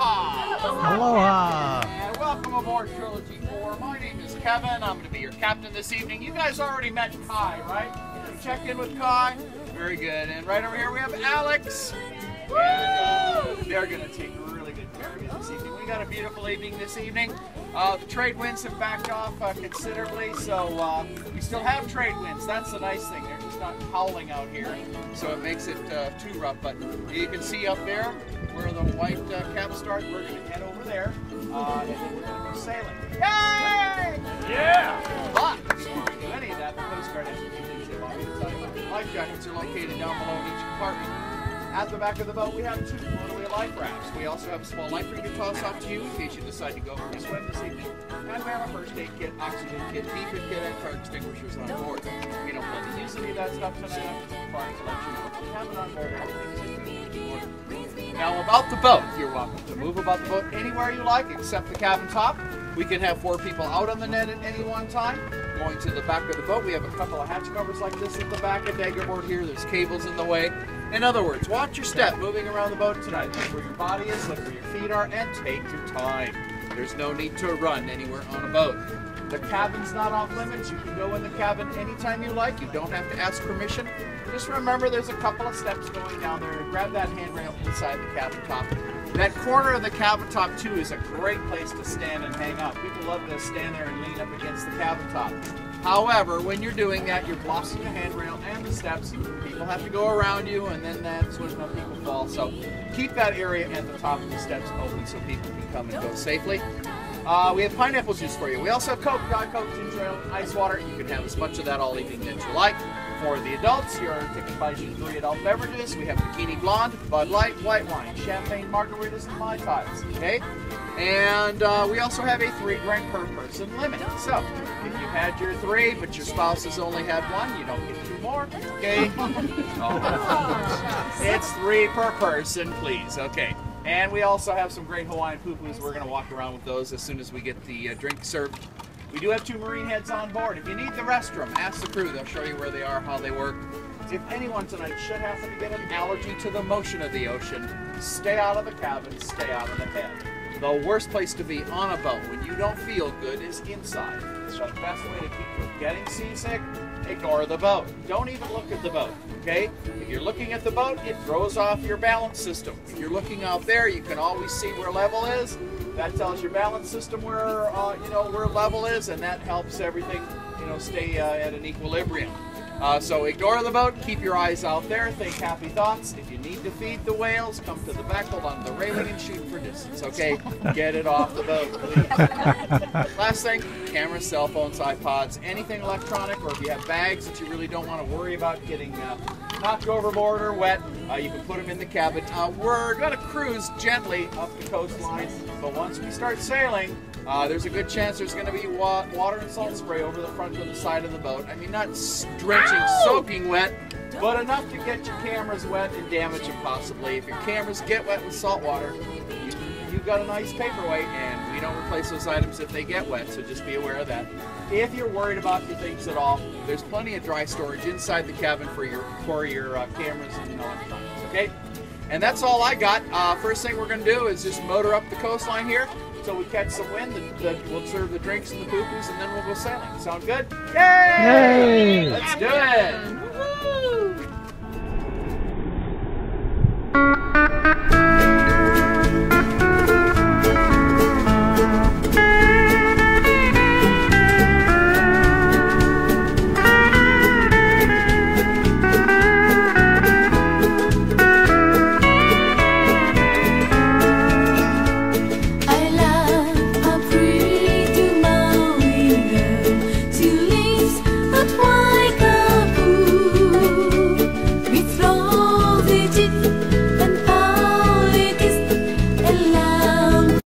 Aloha! Aloha! And welcome aboard Trilogy 4. My name is Kevin. I'm going to be your captain this evening. You guys already met Kai, right? You checked in with Kai? Very good. And right over here we have Alex. Uh, they're going to take really good care of you this evening. We got a beautiful evening this evening. Uh, the trade winds have backed off uh, considerably, so uh, we still have trade winds. That's the nice thing. They're just not howling out here, so it makes it uh, too rough. But you can see up there where the white uh, caps start. We're going to head over there, uh, and then we're going to go sailing. Yay! Yeah! But before we do any of that, the Coast Guard has a few things they want me to tell you. Life jackets are located down below in each compartment. At the back of the boat, we have two floataway life rafts. We also have a small life ring to toss off to you in case you decide to go for a swim this evening. And we have a first aid kit, oxygen kit, beeper kit, and fire extinguishers on board. We don't plan to use any of that stuff tonight. I'm just required to let you know. We have it on board. Everything's in order. Now about the boat, you're welcome to move about the boat anywhere you like except the cabin top. We can have four people out on the net at any one time. Going to the back of the boat, we have a couple of hatch covers like this at the back of Daggerboard here. There's cables in the way. In other words, watch your step moving around the boat tonight. Look where your body is, look where your feet are, and take your time. There's no need to run anywhere on a boat. The cabin's not off limits. You can go in the cabin anytime you like. You don't have to ask permission. Just remember there's a couple of steps going down there. Grab that handrail inside the cabin top. That corner of the cabin top too is a great place to stand and hang out. People love to stand there and lean up against the cabin top. However, when you're doing that, you're blocking the handrail and the steps. People have to go around you, and then that's when people fall. So keep that area at the top of the steps open so people can come and go safely. Uh, we have pineapple juice for you. We also have Coke, Diet Coke, ginger ale, ice water. You can have as much of that all evening as you like. For the adults, your ticket buys you three adult beverages. We have Bikini Blonde, Bud Light, white wine, champagne, margaritas, and Mai Tais. Okay? And uh, we also have a three drink per person limit. So, if you had your three, but your spouse has only had one, you don't get two more. Okay? Oh. it's three per person, please. Okay. And we also have some great Hawaiian pupus. We're going to walk around with those as soon as we get the uh, drink served. We do have two marine heads on board. If you need the restroom, ask the crew. They'll show you where they are, how they work. If anyone tonight should happen to get an allergy to the motion of the ocean, stay out of the cabin, stay out of the head. The worst place to be on a boat when you don't feel good is inside. So the best way to keep from getting seasick, ignore the boat. Don't even look at the boat, okay? If you're looking at the boat, it throws off your balance system. If you're looking out there, you can always see where level is. That tells your balance system where, uh, you know, where level is, and that helps everything, you know, stay uh, at an equilibrium. Uh, so ignore the boat, keep your eyes out there, think happy thoughts. If you need to feed the whales, come to the back, hold on to the railing and shoot for distance, okay? Get it off the boat, please. Last thing, cameras, cell phones, iPods, anything electronic, or if you have bags that you really don't want to worry about getting uh, knocked overboard or wet, uh, you can put them in the cabin. Uh, we're going to cruise gently up the coastline, but once we start sailing, uh, there's a good chance there's going to be wa- water and salt spray over the front or the side of the boat. I mean, not drenching, soaking wet, but enough to get your cameras wet and damage them possibly. If your cameras get wet with salt water, you, you've got a nice paperweight, and we don't replace those items if they get wet, so just be aware of that. If you're worried about your things at all, there's plenty of dry storage inside the cabin for your for your uh, cameras and electronics. Okay. And that's all I got. Uh, first thing we're going to do is just motor up the coastline here. until we catch some wind. The, we'll serve the drinks and the poopies, and then we'll go sailing. Sound good? Yay! Yay! Let's do it!